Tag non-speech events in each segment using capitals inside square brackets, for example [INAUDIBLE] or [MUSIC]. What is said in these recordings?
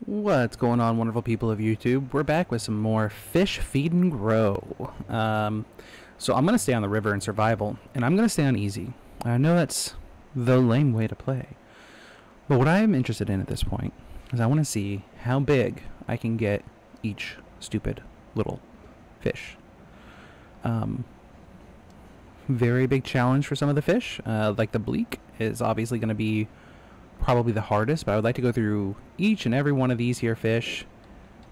What's going on, wonderful people of YouTube? We're back with some more Fish Feed and Grow. Um, so I'm going to stay on the river in survival, and I'm going to stay on easy. I know that's the lame way to play. But what I am interested in at this point is I want to see how big I can get each stupid little fish. Um, very big challenge for some of the fish. Uh, like the bleak is obviously going to be probably the hardest, but I would like to go through each and every one of these here fish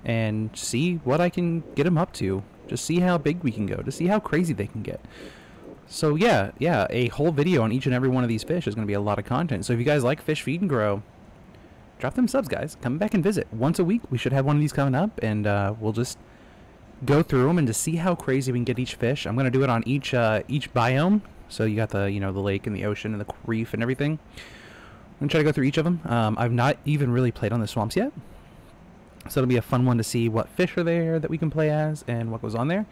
and see what I can get them up to. Just see how big we can go, to see how crazy they can get. So yeah, yeah, a whole video on each and every one of these fish is going to be a lot of content. So if you guys like Fish Feed and Grow, drop them subs, guys. Come back and visit. Once a week, we should have one of these coming up, and uh, we'll just go through them and to see how crazy we can get each fish. I'm going to do it on each uh, each biome. So you got the, you know, the lake and the ocean and the reef and everything. I'm going to try to go through each of them. Um, I've not even really played on the swamps yet. So it'll be a fun one to see what fish are there that we can play as and what goes on there.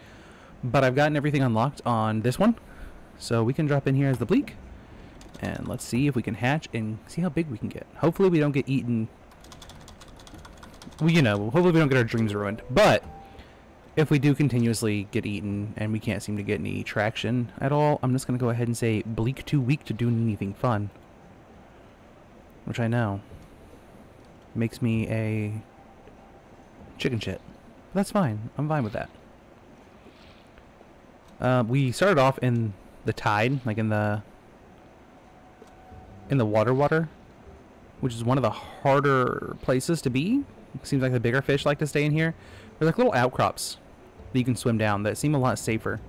But I've gotten everything unlocked on this one. So we can drop in here as the bleak. And let's see if we can hatch and see how big we can get. Hopefully we don't get eaten. Well, you know, hopefully we don't get our dreams ruined. But if we do continuously get eaten and we can't seem to get any traction at all, I'm just going to go ahead and say bleak too weak to do anything fun which I know makes me a chicken shit. That's fine. I'm fine with that. Uh, we started off in the tide, like in the in the water water, which is one of the harder places to be. It seems like the bigger fish like to stay in here. There's like little outcrops that you can swim down that seem a lot safer.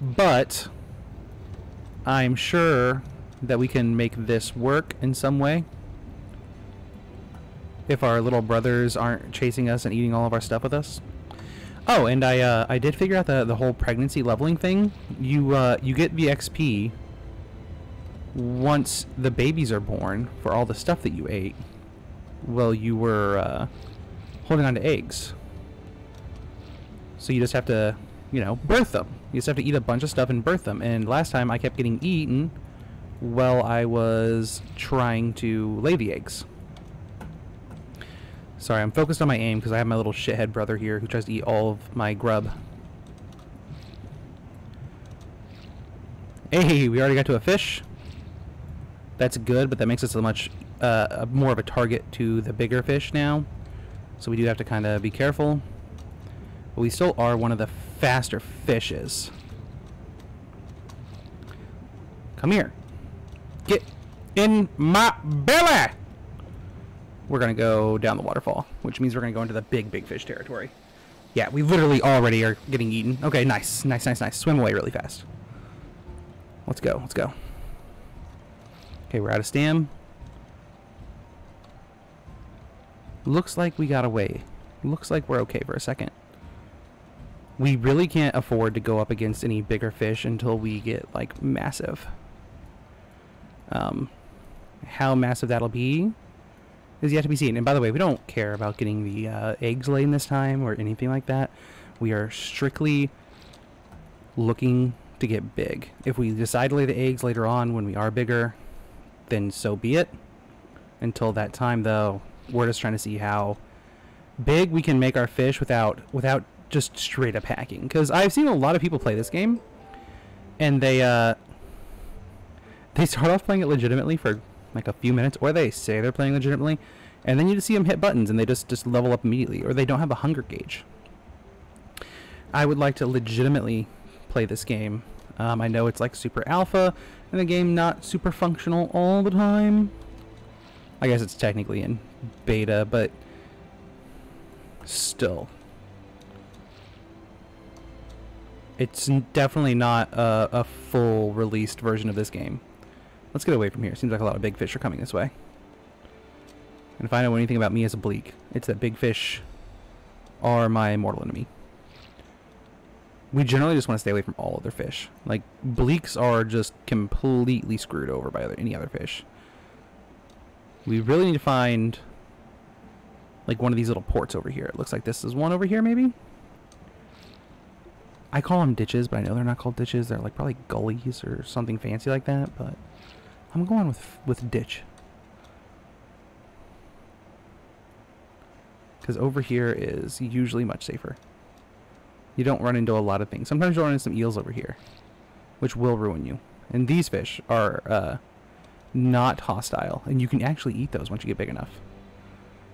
But I'm sure that we can make this work in some way if our little brothers aren't chasing us and eating all of our stuff with us. Oh, and I uh, I did figure out the the whole pregnancy leveling thing. You uh, you get the XP once the babies are born for all the stuff that you ate. while you were uh, holding on to eggs, so you just have to, you know, birth them. You just have to eat a bunch of stuff and birth them. And last time I kept getting eaten while I was trying to lay the eggs. Sorry, I'm focused on my aim because I have my little shithead brother here who tries to eat all of my grub. Hey, we already got to a fish. That's good, but that makes us a much uh, more of a target to the bigger fish now. So we do have to kind of be careful. But we still are one of the faster fishes. Come here. Get in my belly! we're to go down the waterfall, which means we're to go into the big, big fish territory. Yeah, we literally already are getting eaten. Okay, nice. Nice, nice, nice. Swim away really fast. Let's go. Let's go. Okay, we're out of stam. Looks like we got away. Looks like we're okay for a second. We really can't afford to go up against any bigger fish until we get, like, massive. Um, how massive that'll be is yet to be seen. And by the way, we don't care about getting the uh, eggs laid this time or anything like that. We are strictly looking to get big. If we decide to lay the eggs later on when we are bigger, then so be it. Until that time, though, we're just trying to see how big we can make our fish without without just straight up hacking. Because I've seen a lot of people play this game, and they uh, they start off playing it legitimately for like a few minutes, or they say they're playing legitimately, and then you just see them hit buttons and they just, just level up immediately, or they don't have a hunger gauge. I would like to legitimately play this game. Um, I know it's like super alpha, and the game not super functional all the time. I guess it's technically in beta, but still. It's definitely not a, a full released version of this game. Let's get away from here. Seems like a lot of big fish are coming this way. And if I know anything about me as a bleak, it's that big fish are my mortal enemy. We generally just want to stay away from all other fish. Like, bleaks are just completely screwed over by other, any other fish. We really need to find, like, one of these little ports over here. It looks like this is one over here, maybe? I call them ditches, but I know they're not called ditches. They're, like, probably gullies or something fancy like that, but... I'm going with with ditch. Because over here is usually much safer. You don't run into a lot of things. Sometimes you'll run into some eels over here, which will ruin you. And these fish are uh, not hostile, and you can actually eat those once you get big enough.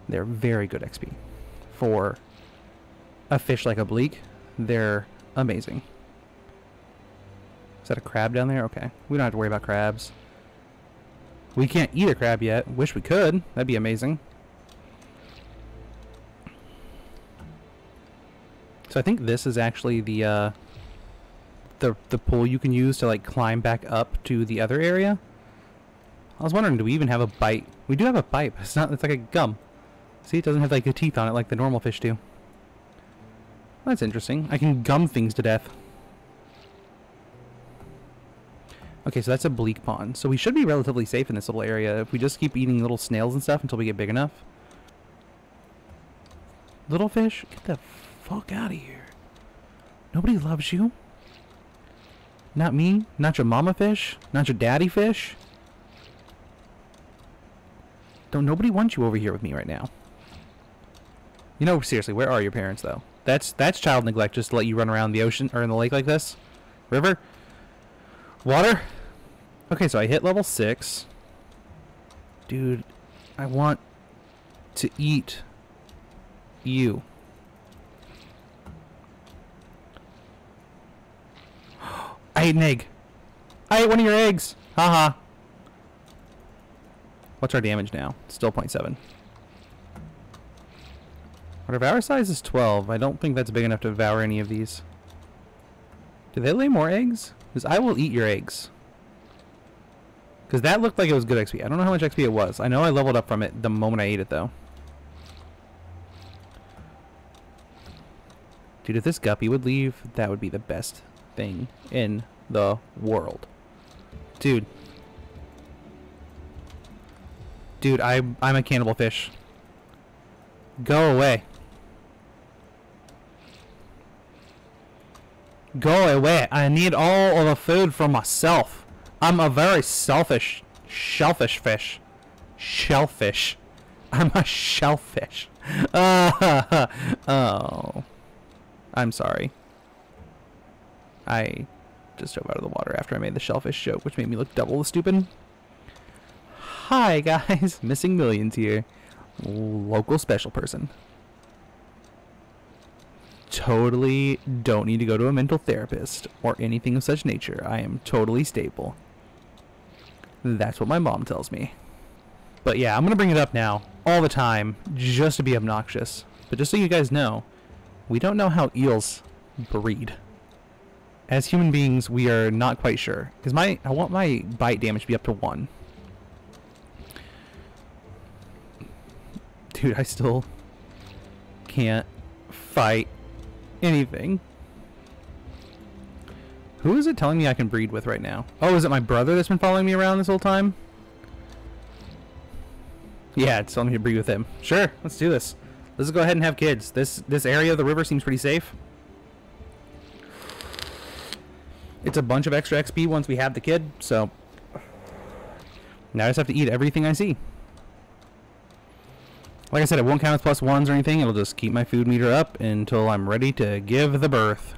They're very good XP. For a fish like a bleak, they're amazing. Is that a crab down there? Okay. We don't have to worry about crabs. We can't eat a crab yet. Wish we could. That'd be amazing. So I think this is actually the uh, the the pool you can use to like climb back up to the other area. I was wondering, do we even have a bite? We do have a bite, it's not. It's like a gum. See, it doesn't have like the teeth on it like the normal fish do. That's interesting. I can gum things to death. Okay, so that's a bleak pond. So we should be relatively safe in this little area if we just keep eating little snails and stuff until we get big enough. Little fish, get the fuck out of here. Nobody loves you. Not me. Not your mama fish. Not your daddy fish. Don't nobody wants you over here with me right now. You know, seriously, where are your parents though? That's that's child neglect just to let you run around the ocean or in the lake like this. River? Water? Okay, so I hit level 6. Dude, I want to eat you. [GASPS] I ate an egg. I ate one of your eggs. Haha. -ha. What's our damage now? Still 0.7. Our devour size is 12. I don't think that's big enough to devour any of these. Do they lay more eggs? Because I will eat your eggs. Because that looked like it was good XP. I don't know how much XP it was. I know I leveled up from it the moment I ate it, though. Dude, if this guppy would leave, that would be the best thing in the world. Dude. Dude, I, I'm a cannibal fish. Go away. Go away. I need all of the food for myself. I'm a very selfish, shellfish fish. Shellfish. [LAUGHS] I'm a shellfish. Uh, [LAUGHS] oh. I'm sorry. I just dove out of the water after I made the shellfish joke, which made me look double the stupid. Hi, guys. [LAUGHS] Missing Millions here. Local special person totally don't need to go to a mental therapist or anything of such nature. I am totally stable. That's what my mom tells me. But yeah, I'm going to bring it up now, all the time, just to be obnoxious. But just so you guys know, we don't know how eels breed. As human beings, we are not quite sure. Because my, I want my bite damage to be up to 1. Dude, I still can't fight anything. Who is it telling me I can breed with right now? Oh, is it my brother that's been following me around this whole time? Yeah, it's telling me to breed with him. Sure, let's do this. Let's go ahead and have kids. This this area of the river seems pretty safe. It's a bunch of extra XP once we have the kid, so now I just have to eat everything I see. Like I said, it won't count as plus ones or anything. It'll just keep my food meter up until I'm ready to give the birth.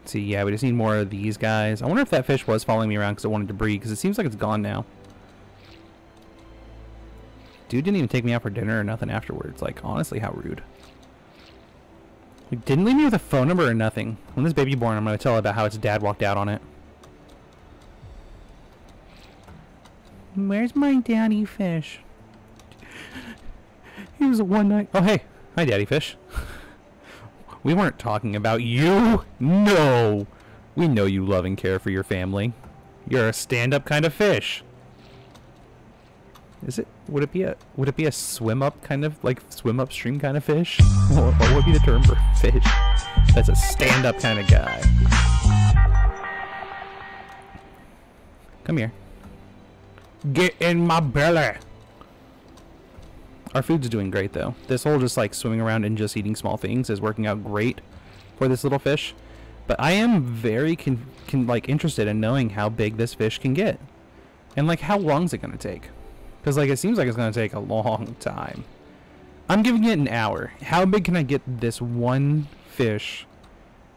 Let's see, yeah, we just need more of these guys. I wonder if that fish was following me around because it wanted to breed, because it seems like it's gone now. Dude didn't even take me out for dinner or nothing afterwards. Like, honestly, how rude. He didn't leave me with a phone number or nothing. When this baby born, I'm going to tell about how its dad walked out on it. Where's my daddy fish? Was a one night. Oh, hey. Hi, Daddy Fish. [LAUGHS] we weren't talking about you. No. We know you love and care for your family. You're a stand-up kind of fish. Is it? Would it be a? Would it be a swim up kind of like swim upstream kind of fish? [LAUGHS] what, what would be the term for fish? That's a stand-up kind of guy. Come here. Get in my belly. Our food's doing great though. This whole just like swimming around and just eating small things is working out great for this little fish. But I am very con, con like interested in knowing how big this fish can get. And like how long is it going to take? Because like it seems like it's going to take a long time. I'm giving it an hour. How big can I get this one fish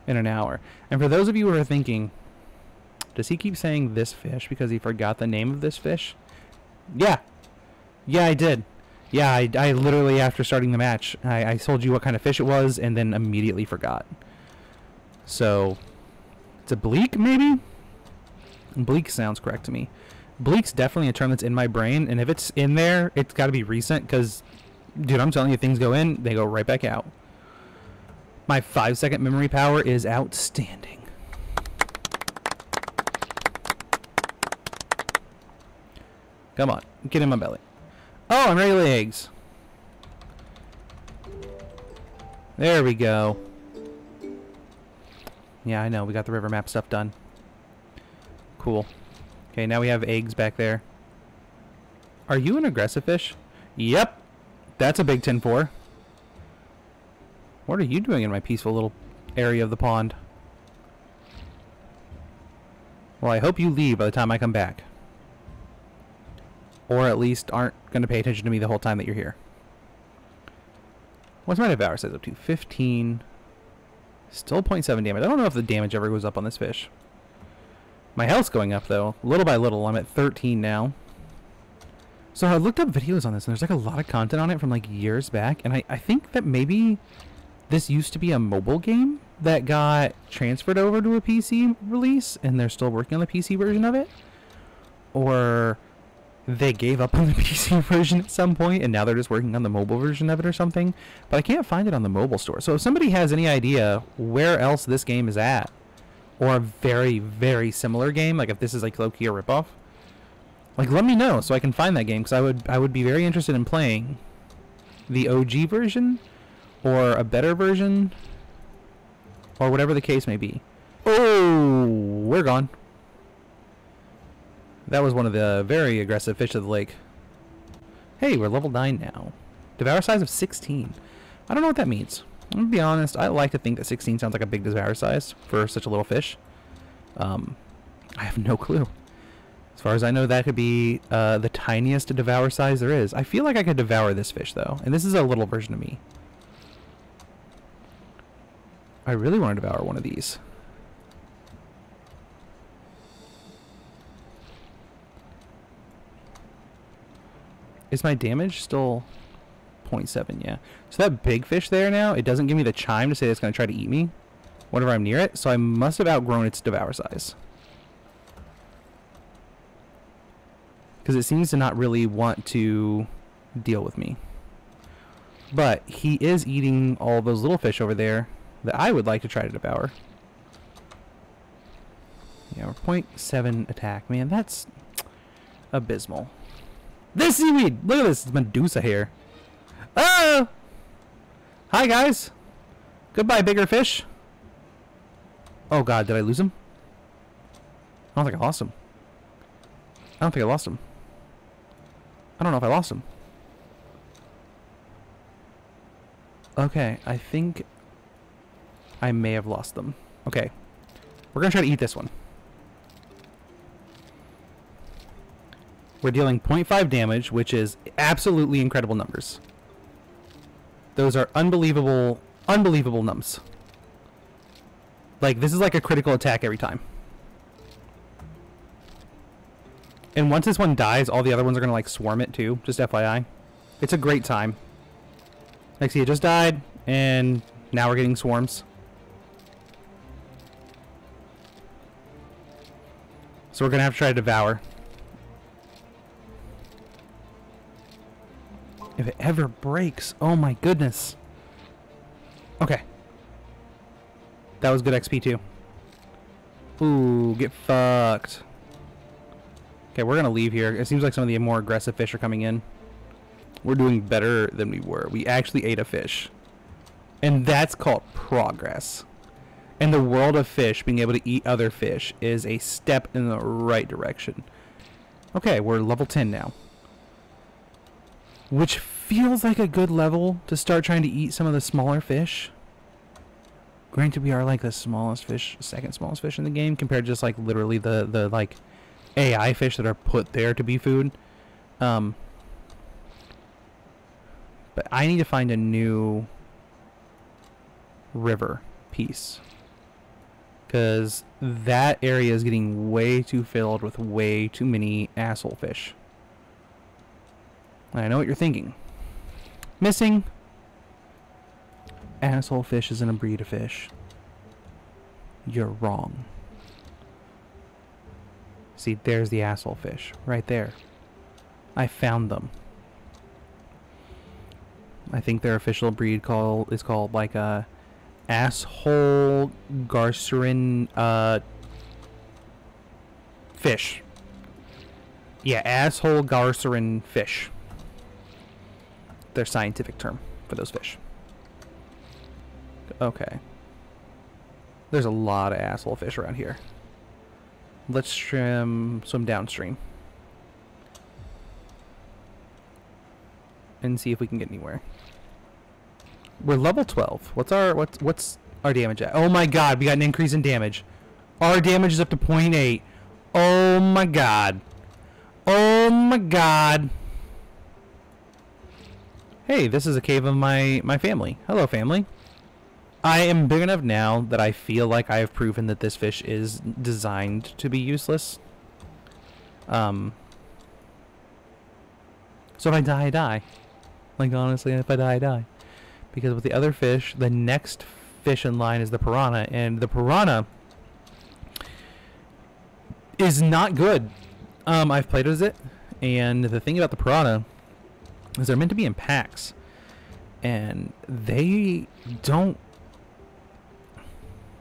in an hour? And for those of you who are thinking, does he keep saying this fish because he forgot the name of this fish? Yeah. Yeah, I did. Yeah, I, I literally, after starting the match, I, I told you what kind of fish it was and then immediately forgot. So, it's a bleak, maybe? Bleak sounds correct to me. Bleak's definitely a term that's in my brain, and if it's in there, it's got to be recent, because, dude, I'm telling you, things go in, they go right back out. My five second memory power is outstanding. Come on, get in my belly. Oh, I'm to eggs. There we go. Yeah, I know. We got the river map stuff done. Cool. Okay, now we have eggs back there. Are you an aggressive fish? Yep. That's a big 10-4. What are you doing in my peaceful little area of the pond? Well, I hope you leave by the time I come back. Or at least aren't going to pay attention to me the whole time that you're here. What's my devour size up to? 15. Still 0.7 damage. I don't know if the damage ever goes up on this fish. My health's going up, though. Little by little. I'm at 13 now. So I looked up videos on this, and there's like a lot of content on it from like years back, and I, I think that maybe this used to be a mobile game that got transferred over to a PC release, and they're still working on the PC version of it. Or they gave up on the [LAUGHS] PC version at some point and now they're just working on the mobile version of it or something. But I can't find it on the mobile store. So if somebody has any idea where else this game is at, or a very, very similar game, like if this is like low-key a ripoff, like let me know so I can find that game because I would I would be very interested in playing the OG version or a better version or whatever the case may be. Oh, we're gone. That was one of the very aggressive fish of the lake. Hey, we're level 9 now. Devour size of 16. I don't know what that means. I'm gonna be honest, I like to think that 16 sounds like a big devour size for such a little fish. Um, I have no [LAUGHS] clue. As far as I know, that could be uh, the tiniest devour size there is. I feel like I could devour this fish, though. And this is a little version of me. I really want to devour one of these. Is my damage still 0.7? Yeah. So that big fish there now, it doesn't give me the chime to say it's going to try to eat me whenever I'm near it. So I must have outgrown its devour size. Because it seems to not really want to deal with me. But he is eating all those little fish over there that I would like to try to devour. Yeah, we're 0.7 attack. Man, that's abysmal. This seaweed! Look at this It's Medusa here. Oh! Hi, guys. Goodbye, bigger fish. Oh, God. Did I lose him? I don't think I lost him. I don't think I lost him. I don't know if I lost him. Okay, I think I may have lost them. Okay. We're going to try to eat this one. We're dealing 0.5 damage, which is absolutely incredible numbers. Those are unbelievable, unbelievable nums. Like, this is like a critical attack every time. And once this one dies, all the other ones are going to, like, swarm it, too. Just FYI. It's a great time. Like, see, it just died, and now we're getting swarms. So we're going to have to try to devour. If it ever breaks. Oh my goodness. Okay. That was good XP too. Ooh, get fucked. Okay, we're gonna leave here. It seems like some of the more aggressive fish are coming in. We're doing better than we were. We actually ate a fish. And that's called progress. And the world of fish, being able to eat other fish, is a step in the right direction. Okay, we're level 10 now which feels like a good level to start trying to eat some of the smaller fish. Granted, we are like the smallest fish, second smallest fish in the game compared to just like literally the the like AI fish that are put there to be food. Um, But I need to find a new river piece. Because that area is getting way too filled with way too many asshole fish. I know what you're thinking. Missing. Asshole fish isn't a breed of fish. You're wrong. See, there's the asshole fish. Right there. I found them. I think their official breed call is called like a asshole garcerin uh fish. Yeah, asshole garcerin fish. Their scientific term for those fish. Okay. There's a lot of asshole fish around here. Let's swim downstream. And see if we can get anywhere. We're level 12. What's our what's what's our damage at? Oh my god, we got an increase in damage. Our damage is up to 0.8. Oh my god. Oh my god. Hey, this is a cave of my my family. Hello family. I am big enough now that I feel like I have proven that this fish is designed to be useless. Um So if I die, I die. Like honestly, if I die, I die because with the other fish, the next fish in line is the piranha, and the piranha is not good. Um, I've played with it, and the thing about the piranha is they're meant to be in packs, and they don't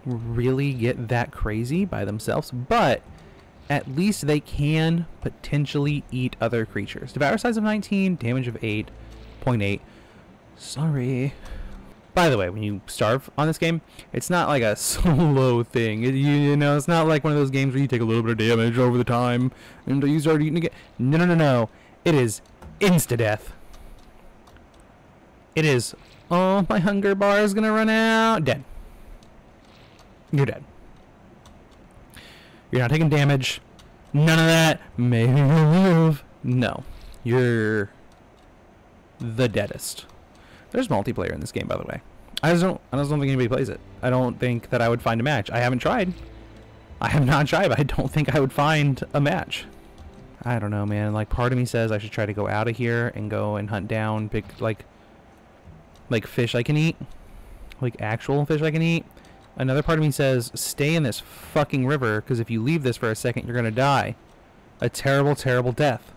really get that crazy by themselves, but at least they can potentially eat other creatures. Devour size of 19, damage of 8.8. Sorry. By the way, when you starve on this game, it's not like a [LAUGHS] slow thing. It, you, you, know, it's not like one of those games where you take a little bit of damage over the time and you start eating again. No, no, no, no. It is insta-death. It is, oh, my hunger bar is going to run out. Dead. You're dead. You're not taking damage. None of that. Maybe you move. No. You're the deadest. There's multiplayer in this game, by the way. I just don't. I just don't think anybody plays it. I don't think that I would find a match. I haven't tried. I have not [LAUGHS] tried, but I don't think I would find a match. I don't know, man. Like, part of me says I should try to go out of here and go and hunt down big, like, like fish I can eat, like actual fish I can eat. Another part of me says stay in this fucking river because if you leave this for a second, you're gonna die. A terrible, terrible death.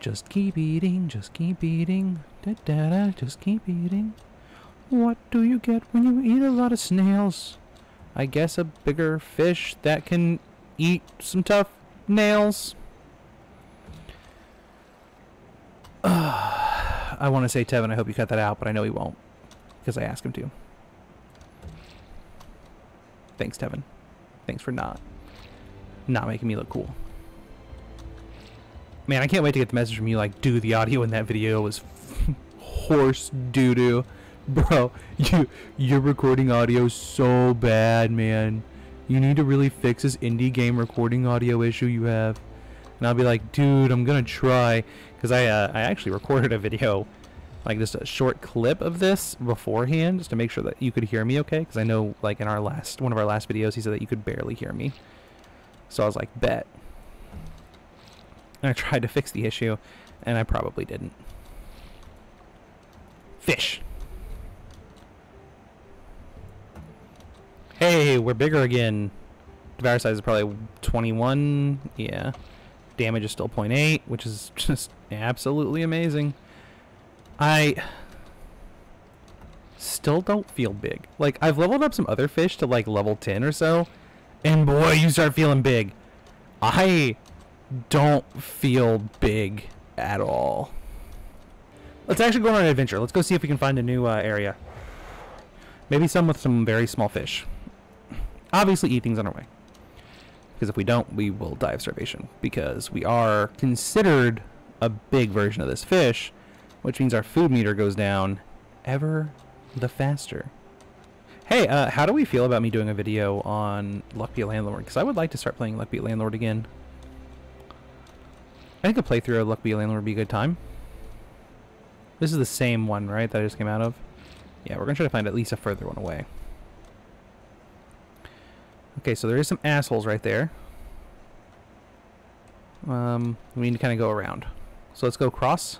Just keep eating, just keep eating, da da da, just keep eating. What do you get when you eat a lot of snails? I guess a bigger fish that can eat some tough nails. Uh, I want to say Tevin, I hope you cut that out, but I know he won't. Because I asked him to. Thanks, Tevin. Thanks for not. Not making me look cool. Man, I can't wait to get the message from you like, dude, the audio in that video was [LAUGHS] horse doo-doo. Bro, you you're recording audio so bad, man. You need to really fix this indie game recording audio issue you have. And I'll be like, dude, I'm gonna try. Because I, uh, I actually [LAUGHS] recorded a video, like just a short clip of this beforehand, just to make sure that you could hear me okay. Because I know, like, in our last, one of our last videos, he said that you could barely hear me. So I was like, bet. And I [LAUGHS] tried to fix the issue, and I probably didn't. Fish. Hey, we're bigger again. Devour size is probably 21. Yeah. Damage is still 0.8, which is [LAUGHS] just absolutely amazing. I still don't feel big. Like, I've leveled up some other fish to, like, level 10 or so, and boy, you start feeling big. I don't feel big at all. Let's actually go on an adventure. Let's go see if we can find a new uh, area. Maybe some with some very small fish. Obviously eat things on our way. Because if we don't, we will die of starvation. Because we are considered a big version of this fish, which means our food meter goes down ever the faster. Hey, uh, how do we feel about me doing a video on Luck Be a Landlord? Because I would like to start playing Luck Be a Landlord again. I think a playthrough of Luck Be a Landlord would be a good time. This is the same one, right, that I just came out of? Yeah, we're going to try to find at least a further one away. Okay, so there is some assholes right there. Um, we need to kind of go around. So let's go cross.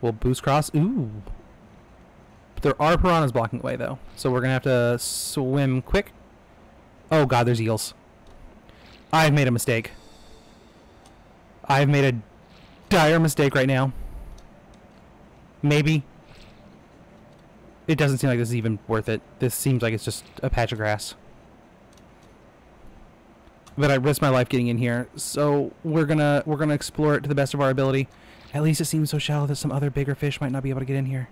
We'll boost cross. Ooh. But there are piranhas blocking the way, though. So we're going to have to swim quick. Oh, God, there's eels. I've made a mistake. I've made a dire mistake right now. Maybe. It doesn't seem like this is even worth it. This seems like it's just a patch of grass. But I risked my life getting in here, so we're gonna we're gonna explore it to the best of our ability. At least it seems so shallow that some other bigger fish might not be able to get in here.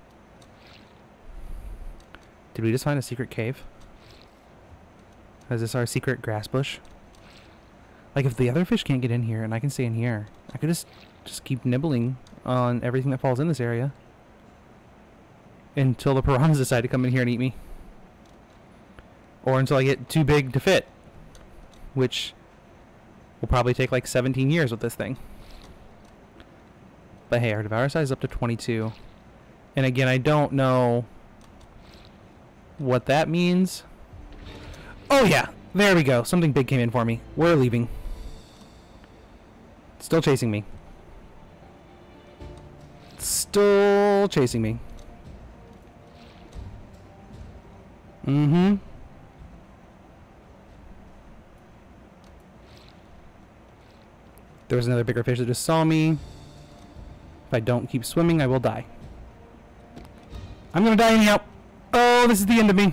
Did we just find a secret cave? Is this our secret grass bush? Like if the other fish can't get in here and I can stay in here, I could just just keep nibbling on everything that falls in this area. Until the piranhas decide to come in here and eat me. Or until I get too big to fit. Which will probably take like 17 years with this thing. But hey, our devour size is up to 22. And again, I don't know what that means. Oh yeah, there we go. Something big came in for me. We're leaving. Still chasing me. Still chasing me. Mm-hmm. There was another bigger fish that just saw me. If I don't keep swimming, I will die. I'm gonna die anyhow. Oh, this is the end of me.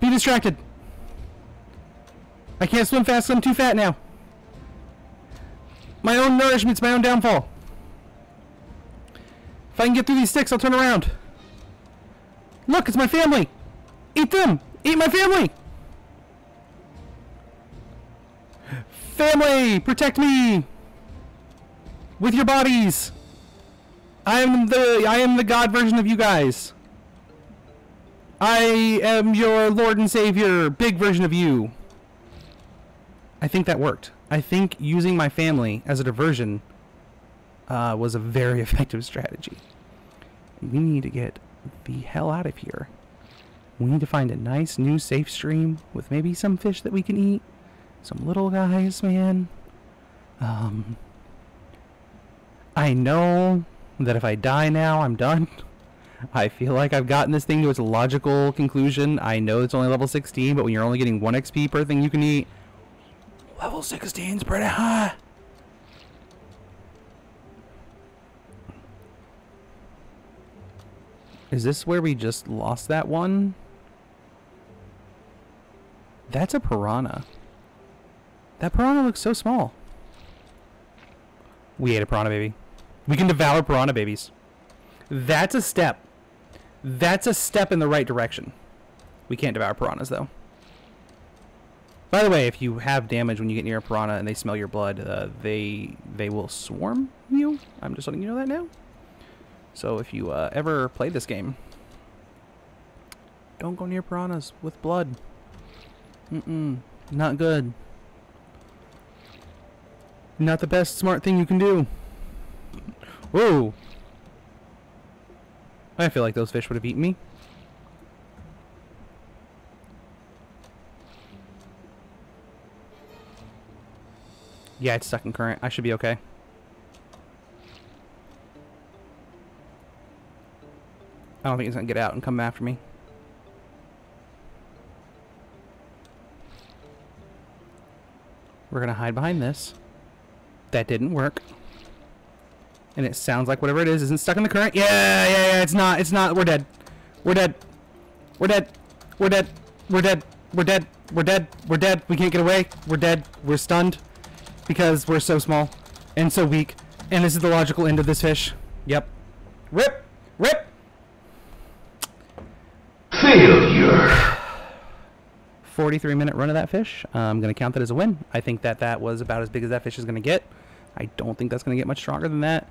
Be distracted. I can't swim fast, I'm too fat now. My own nourishment's my own downfall. If I can get through these sticks, I'll turn around. Look, it's my family. Eat them. Eat my family. Family, protect me. With your bodies. I am the I am the god version of you guys. I am your Lord and Savior, big version of you. I think that worked. I think using my family as a diversion uh, was a very [LAUGHS] effective strategy. We need to get the hell out of here. We need to find a nice new safe stream with maybe some fish that we can eat. Some little guys, man. Um, I know that if I die now, I'm done. [LAUGHS] I feel like I've gotten this thing to its logical conclusion. I know it's only level 16, but when you're only getting 1 XP per thing you can eat, level 16 is pretty high. Is this where we just lost that one? That's a piranha. That piranha looks so small. We ate a piranha baby. We can devour piranha babies. That's a step. That's a step in the right direction. We can't devour piranhas, though. By the way, if you have damage when you get near a piranha and they smell your blood, uh, they they will swarm you. I'm just letting you know that now. So if you uh, ever play this game, don't go near piranhas with blood. Mm-mm. Not good. Not the best smart thing you can do. Whoa! I feel like those fish would have eaten me. Yeah, it's stuck in current. I should be okay. I don't think he's gonna get out and come after me. We're gonna hide behind this. That didn't work. And it sounds like whatever it is isn't stuck in the current. Yeah, yeah, yeah, it's not, it's not. We're dead. We're dead. We're dead. We're dead. We're dead. We're dead. We're dead. We're dead. We can't get away. We're dead. We're stunned. Because we're so small. And so weak. And this is the logical end of this fish. Yep. Rip! Rip! Failure. 43 minute run of that fish. I'm going to count that as a win. I think that that was about as big as that fish is going to get. I don't think that's going to get much stronger than that.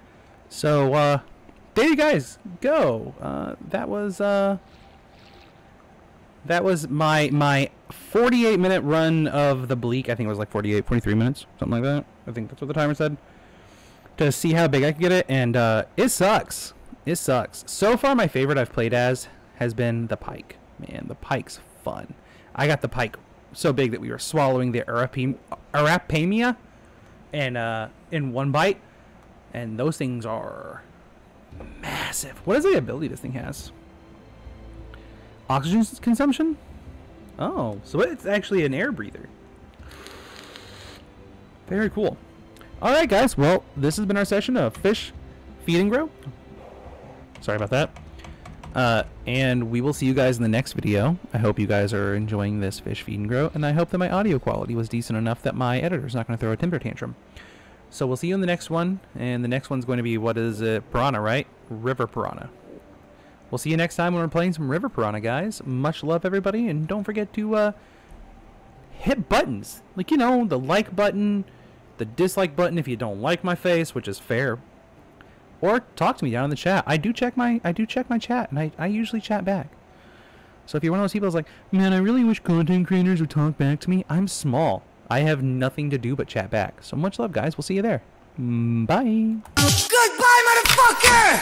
So, uh, there you guys go. Uh, that was, uh, that was my, my 48 minute run of the bleak. I think it was like 48, 43 minutes, something like that. I think that's what the timer said. to see how big I could get it, and uh, it sucks. It sucks. So far, my favorite I've played as has been the pike. Man, the pike's fun. I got the pike so big that we were swallowing the arapaima and uh, in one bite, and those things are massive. What is the ability this thing has? Oxygen consumption? Oh, so it's actually an air breather. Very cool. All right, guys. Well, this has been our session of fish, feed and grow. Sorry about that. Uh, and we will see you guys in the next video. I hope you guys are enjoying this fish, feed and grow, and I hope that my audio quality was decent enough that my editor's not going to throw a temper tantrum. So we'll see you in the next one, and the next one's going to be what is it? Piranha, right? River piranha. We'll see you next time when we're playing some river piranha, guys. Much love, everybody, and don't forget to uh, hit buttons. Like, you know, the like button, the dislike button if you don't like my face, which is fair or talk to me down in the chat. I do check my I do check my chat, and I, I usually chat back. So if you're one of those people that's like, man, I really wish content creators would talk back to me. I'm small. I have nothing to do but chat back. So much love, guys. We'll see you there. Mm, bye. Goodbye, motherfucker!